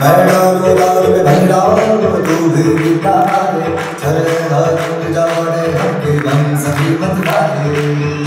मैं डालो डाल में गिटारे चले हाथ जावड़े हके बन सभी बतवारे